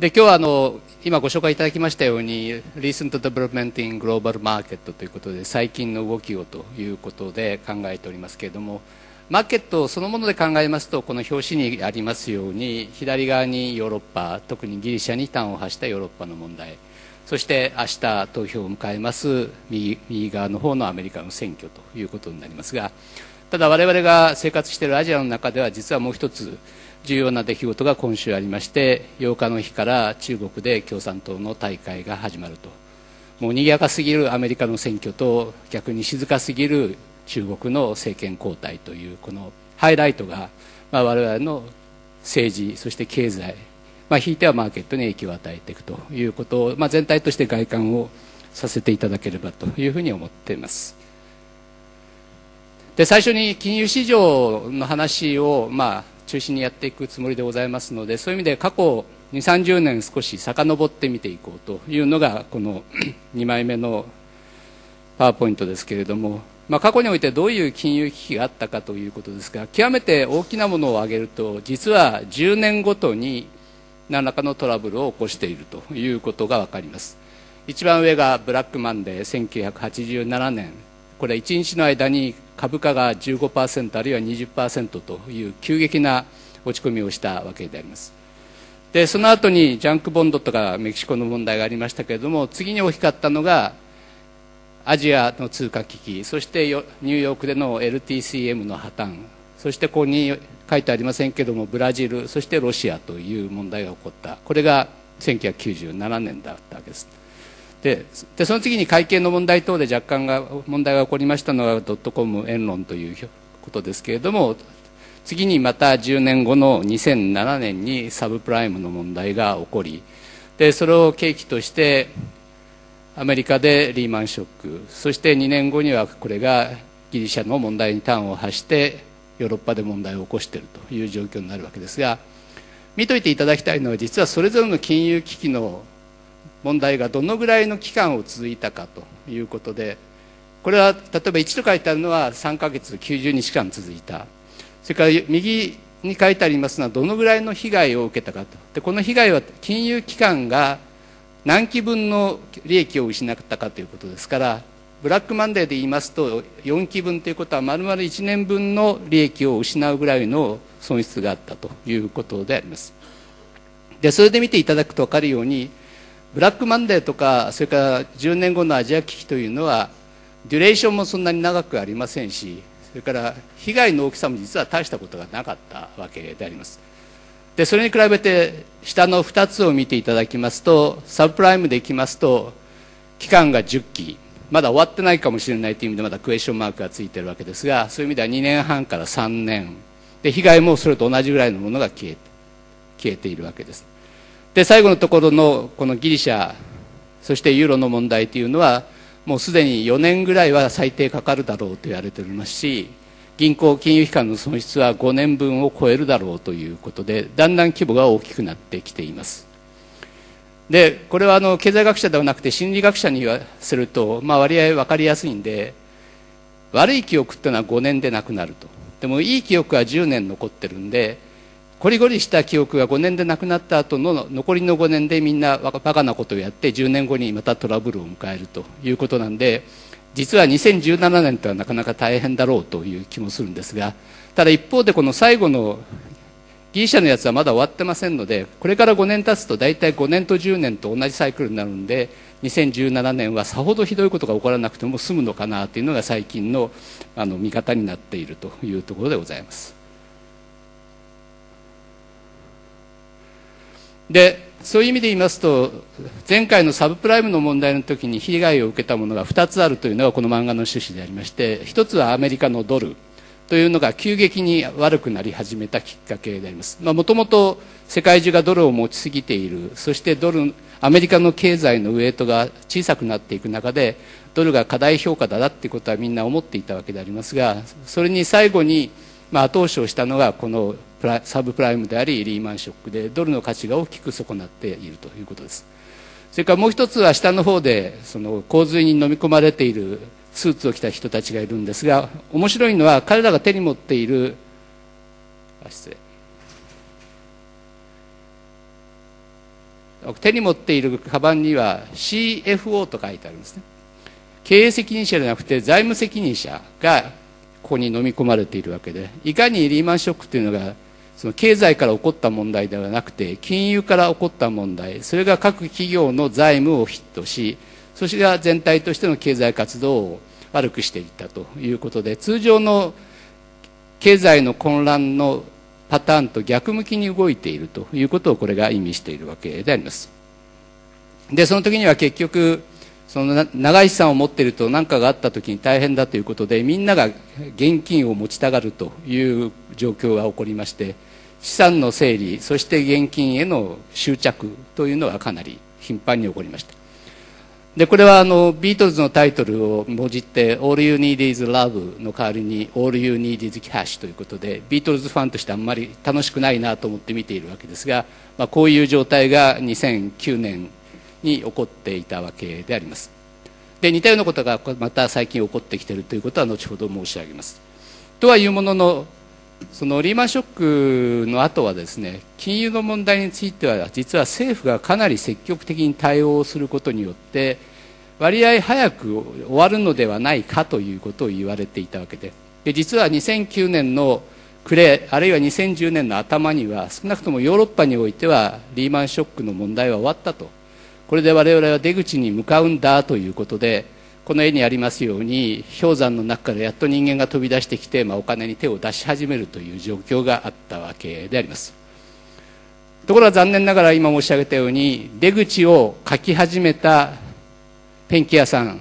で今日はあの今ご紹介いただきましたように Recent Development in Global Market ということで最近の動きをということで考えておりますけれどもマーケットそのもので考えますとこの表紙にありますように左側にヨーロッパ特にギリシャに端を発したヨーロッパの問題そして明日投票を迎えます右右側の方のアメリカの選挙ということになりますがただ我々が生活しているアジアの中では実はもう一つ重要な出来事が今週ありまして8日の日から中国で共産党の大会が始まると。もう賑やかすぎるアメリカの選挙と逆に静かすぎる中国の政権交代というこのハイライトが、まあ、我々の政治そして経済、まあ、ひいてはマーケットに影響を与えていくということを、まあ、全体として外観をさせていただければというふうに思っています。で最初に金融市場の話を、まあ、中心にやっていくつもりでございますのでそういう意味で過去2 3 0年少し遡って見ていこうというのがこの 2枚目のパワーポイントですけれども、まあ、過去においてどういう金融危機があったかということですが極めて大きなものを挙げると実は10年ごとに何らかのトラブルを起こしているということが分かります。一番上がブラックマンデー1987年。これ1日の間に株価が15%あるいは20%という急激な落ち込みをしたわけであります。でその後にジャンクボンドとかメキシコの問題がありましたけれども次に大きかったのがアジアの通貨危機そしてニューヨークでの LTCM の破綻そしてここに書いてありませんけれどもブラジルそしてロシアという問題が起こった。これが1997年だったわけです。ででその次に会計の問題等で若干が問題が起こりましたのはドットコム、エンロンということですけれども次にまた10年後の2007年にサブプライムの問題が起こりでそれを契機としてアメリカでリーマンショックそして2年後にはこれがギリシャの問題に端を発してヨーロッパで問題を起こしているという状況になるわけですが見といていただきたいのは実はそれぞれの金融危機の問題がどのぐらいの期間を続いたかということでこれは例えば1と書いてあるのは3ヶ月90日間続いた。それから右に書いてありますのはどのぐらいの被害を受けたかと。でこの被害は金融機関が何期分の利益を失ったかということですからブラックマンデーで言いますと4期分ということは丸々1年分の利益を失うぐらいの損失があったということであります。でそれで見ていただくと分かるようにブラックマンデーとかそれから10年後のアジア危機というのは duration もそんなに長くありませんしそれから被害の大きさも実は大したことがなかったわけであります。でそれに比べて下の2つを見ていただきますとサブプライムでいきますと期間が10期。まだ終わってないかもしれないという意味でまだクエスチョンマークがついてるわけですがそういう意味では2年半から3年。で被害もそれと同じぐらいのものが消え消えているわけです。で最後のところのこのギリシャそしてユーロの問題というのはもうすでに4年ぐらいは最低かかるだろうと言われておりますし銀行金融機関の損失は5年分を超えるだろうということでだんだん規模が大きくなってきています。でこれはあの経済学者ではなくて心理学者に言わせると、まあ、割合分かりやすいんで悪い記憶っていうのは5年でなくなると。でもいい記憶は10年残ってるんでこりごりした記憶が5年でなくなった後の残りの5年でみんなバカなことをやって10年後にまたトラブルを迎えるということなんで実は2017年とはなかなか大変だろうという気もするんですがただ一方でこの最後のギリシャのやつはまだ終わってませんのでこれから5年経つと大体5年と10年と同じサイクルになるんで2017年はさほどひどいことが起こらなくても済むのかなというのが最近のあの見方になっているというところでございます。でそういう意味で言いますと前回のサブプライムの問題の時に被害を受けたものが2つあるというのがこの漫画の趣旨でありまして1つはアメリカのドルというのが急激に悪くなり始めたきっかけであります。もともと世界中がドルを持ちすぎている。そしてドルアメリカの経済のウエイトが小さくなっていく中でドルが過大評価だなっていうことはみんな思っていたわけでありますがそれに最後にまあ、後押しをしたのがこのサブプライムでありリーマンショックでドルの価値が大きく損なっているということです。それからもう一つは下の方でその洪水に飲み込まれているスーツを着た人たちがいるんですが面白いのは彼らが手に持っているあ失礼。手に持っているカバンには CFO と書いてあるんですね。経営責任者じゃなくて財務責任者がここに飲み込まれているわけでいかにリーマンショックというのがその経済から起こった問題ではなくて金融から起こった問題それが各企業の財務をヒットしそしてが全体としての経済活動を悪くしていったということで通常の経済の混乱のパターンと逆向きに動いているということをこれが意味しているわけであります。でその時には結局その長い資産を持っていると何かがあった時に大変だということでみんなが現金を持ちたがるという状況が起こりまして資産の整理そして現金への執着というのがかなり頻繁に起こりました。でこれはあのビートルズのタイトルをもじって「All You Need Is Love」の代わりに「All You Need Is Cash」ということでビートルズファンとしてあんまり楽しくないなと思って見ているわけですが、まあ、こういう状態が2009年に起こっていたわけであります。で似たようなことがまた最近起こってきているということは後ほど申し上げます。とはいうもののそのリーマンショックの後はですね金融の問題については実は政府がかなり積極的に対応することによって割合早く終わるのではないかということを言われていたわけでで実は2009年の暮れあるいは2010年の頭には少なくともヨーロッパにおいてはリーマンショックの問題は終わったとこれで我々は出口に向かうんだということでこの絵にありますように氷山の中からやっと人間が飛び出してきて、まあ、お金に手を出し始めるという状況があったわけであります。ところが残念ながら今申し上げたように出口を書き始めたペンキ屋さん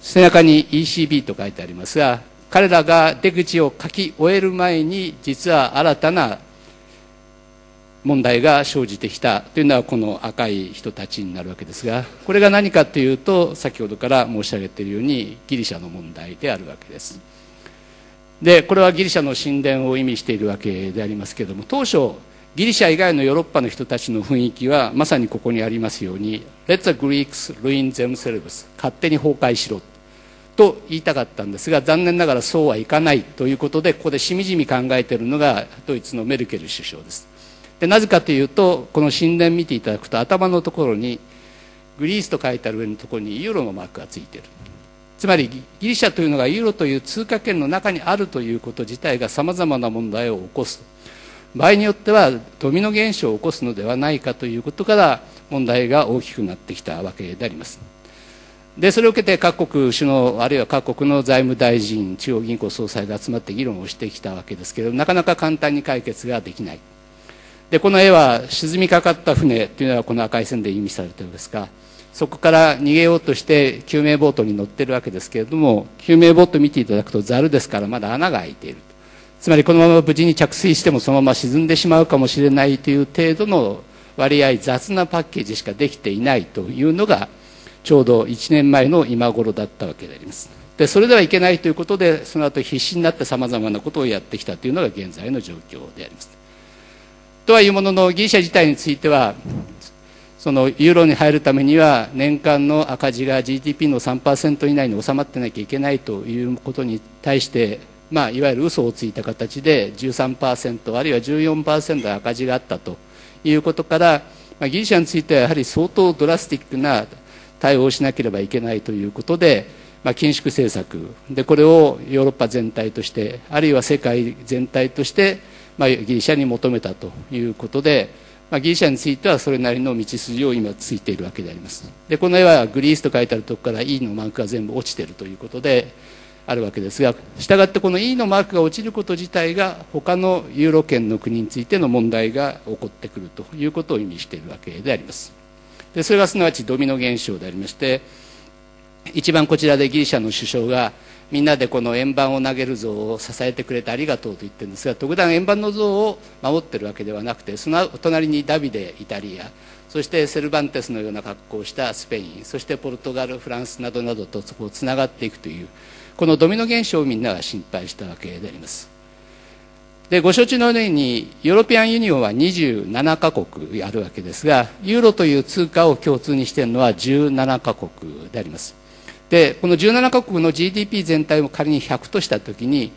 背中に ECB と書いてありますが彼らが出口を書き終える前に実は新たな問題が生じてきたというのはこの赤い人たちになるわけですがこれが何かというと先ほどから申し上げているようにギリシャの問題であるわけです。でこれはギリシャの神殿を意味しているわけでありますけれども当初ギリシャ以外のヨーロッパの人たちの雰囲気はまさにここにありますように「Let the Greeks ruin themselves」勝手に崩壊しろと言いたかったんですが残念ながらそうはいかないということでここでしみじみ考えているのがドイツのメルケル首相です。でなぜかというとこの神殿見ていただくと頭のところにグリースと書いてある上のところにユーロのマークがついている。つまりギリシャというのがユーロという通貨圏の中にあるということ自体がさまざまな問題を起こす場合によってはドミノ現象を起こすのではないかということから問題が大きくなってきたわけであります。でそれを受けて各国首脳あるいは各国の財務大臣中央銀行総裁が集まって議論をしてきたわけですけどなかなか簡単に解決ができない。でこの絵は沈みかかった船というのはこの赤い線で意味されているんですがそこから逃げようとして救命ボートに乗っているわけですけれども救命ボートを見ていただくとざるですからまだ穴が開いているつまりこのまま無事に着水してもそのまま沈んでしまうかもしれないという程度の割合雑なパッケージしかできていないというのがちょうど1年前の今頃だったわけであります。でそれではいけないということでその後必死になってさまざまなことをやってきたというのが現在の状況であります。とはいうもののギリシャ自体についてはそのユーロに入るためには年間の赤字が GDP の3%以内に収まってなきゃいけないということに対して、まあ、いわゆる嘘をついた形で13%あるいは14%の赤字があったということから、まあ、ギリシャについてはやはり相当ドラスティックな対応をしなければいけないということで、まあ、緊縮政策。でこれをヨーロッパ全体としてあるいは世界全体としてまあ、ギリシャに求めたということで、まあ、ギリシャについてはそれなりの道筋を今ついているわけであります。でこの絵はグリースと書いてあるところから E のマークが全部落ちているということであるわけですがしたがってこの E のマークが落ちること自体が他のユーロ圏の国についての問題が起こってくるということを意味しているわけであります。でそれがすなわちドミノ現象でありまして一番こちらでギリシャの首相がみんなでこの円盤を投げる像を支えてくれてありがとうと言ってるんですが特段円盤の像を守ってるわけではなくてその隣にダビデイタリアそしてセルバンテスのような格好をしたスペインそしてポルトガルフランスなどなどとそこをつながっていくというこのドミノ現象をみんなが心配したわけであります。でご承知のように European Union は27カ国あるわけですがユーロという通貨を共通にしているのは17カ国であります。でこの17カ国の GDP 全体を仮に100としたときに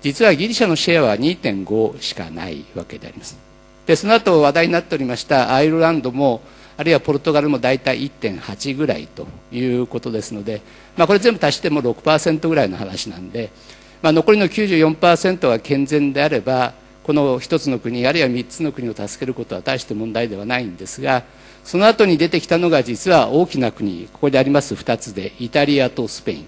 実はギリシャのシェアは2.5しかないわけであります。でその後話題になっておりましたアイルランドもあるいはポルトガルも大体1.8ぐらいということですので、まあ、これ全部足しても6%ぐらいの話なんで、まあ、残りの94%が健全であればこの1つの国あるいは3つの国を助けることは大して問題ではないんですがその後に出てきたのが実は大きな国ここにあります2つでイタリアとスペイン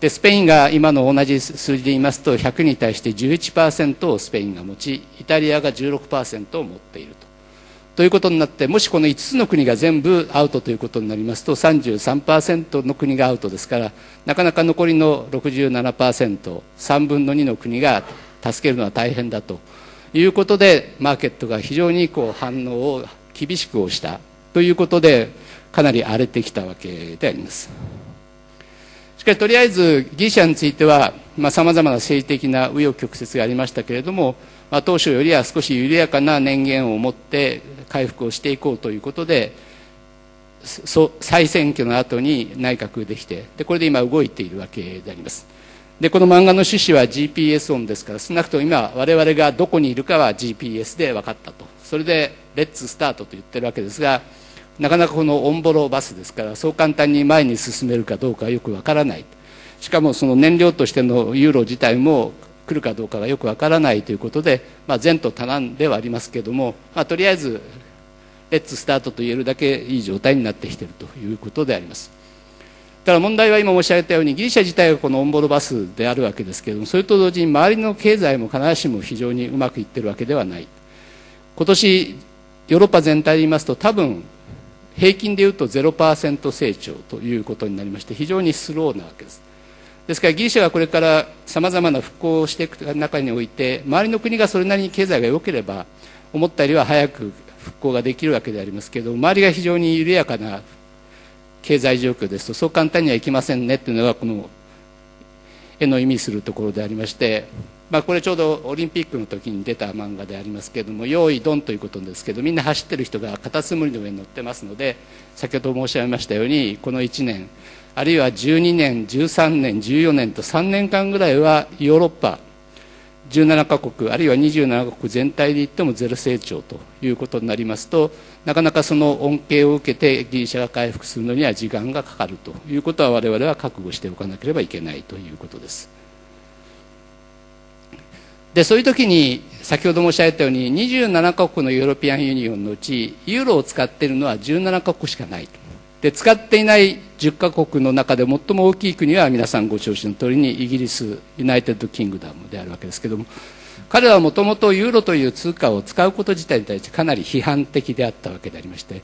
でスペインが今の同じ数字で言いますと100に対して11%をスペインが持ちイタリアが16%を持っていると。ということになってもしこの5つの国が全部アウトということになりますと33%の国がアウトですからなかなか残りの 67%3 分の2の国が助けるのは大変だということでマーケットが非常にこう反応を厳しく押したということでかなり荒れてきたわけであります。しかしとりあえずギリシャについてはさまざ、まな政治的な紆余曲折がありましたけれども、まあ、当初よりは少し緩やかな年限を持って回復をしていこうということで再選挙の後に内閣できてでこれで今動いているわけでありますでこの漫画の趣旨は GPS 音ですから少なくとも今我々がどこにいるかは GPS で分かったと。それでレッツスタートと言ってるわけですがなかなかこのオンボロバスですからそう簡単に前に進めるかどうかよくわからない。しかもその燃料としてのユーロ自体も来るかどうかがよくわからないということで、まあ、前途多難ではありますけれども、まあ、とりあえずレッツスタートと言えるだけいい状態になってきているということであります。ただ問題は今申し上げたようにギリシャ自体がこのオンボロバスであるわけですけれどもそれと同時に周りの経済も必ずしも非常にうまくいってるわけではない。今年ヨーロッパ全体で言いますと多分平均でいうと0%成長ということになりまして非常にスローなわけです。ですからギリシャがこれからさまざまな復興をしていく中において周りの国がそれなりに経済が良ければ思ったよりは早く復興ができるわけでありますけれども周りが非常に緩やかな経済状況ですとそう簡単にはいきませんねというのがこの絵の意味するところでありましてまあ、これちょうどオリンピックの時に出た漫画でありますけれども用意ドンということですけどみんな走ってる人がカタツムリの上に乗ってますので先ほど申し上げましたようにこの1年あるいは12年13年14年と3年間ぐらいはヨーロッパ17カ国あるいは27カ国全体で言ってもゼロ成長ということになりますとなかなかその恩恵を受けてギリシャが回復するのには時間がかかるということは我々は覚悟しておかなければいけないということです。でそういう時に先ほど申し上げたように27カ国の European Union のうちユーロを使っているのは17カ国しかないとで使っていない10カ国の中で最も大きい国は皆さんご承知の通りにイギリス United Kingdom であるわけですけども彼らはもともとユーロという通貨を使うこと自体に対してかなり批判的であったわけでありまして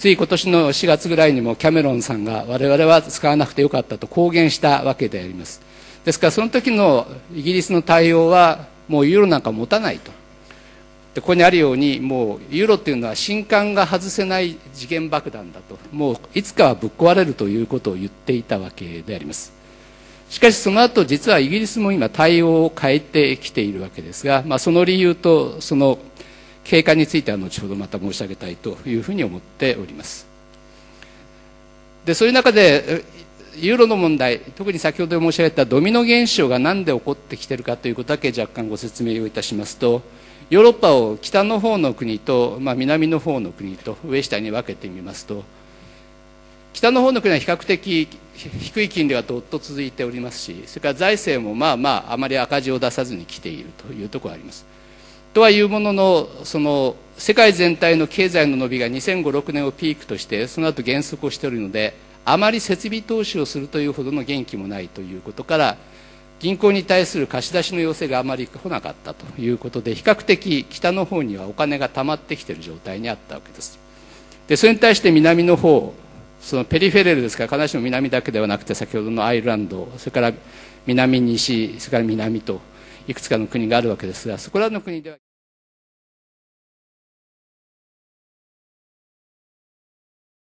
つい今年の4月ぐらいにもキャメロンさんが我々は使わなくてよかったと公言したわけであります。ですからその時のイギリスの対応はもうユーロなんか持たないと。でここにあるようにもうユーロっていうのは新刊が外せない時限爆弾だともういつかはぶっ壊れるということを言っていたわけであります。しかしその後実はイギリスも今対応を変えてきているわけですが、まあ、その理由とその経過については後ほどまた申し上げたいというふうに思っております。でそういう中でユーロの問題特に先ほど申し上げたドミノ現象が何で起こってきているかということだけ若干ご説明をいたしますとヨーロッパを北の方の国と、まあ、南の方の国と上下に分けてみますと北の方の国は比較的低い金利がどっと続いておりますしそれから財政もまあまああまり赤字を出さずに来ているというところがあります。とはいうもののその世界全体の経済の伸びが2005、6年をピークとしてその後減速をしておるのであまり設備投資をするというほどの元気もないということから銀行に対する貸し出しの要請があまり来なかったということで比較的北の方にはお金が溜まってきている状態にあったわけです。でそれに対して南の方そのペリフェレルですから必ずしも南だけではなくて先ほどのアイルランドそれから南西それから南といくつかの国があるわけですがそこらの国では